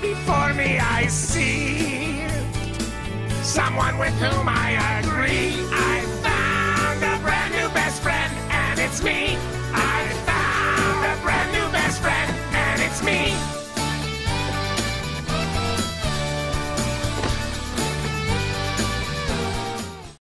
before me I see someone with whom I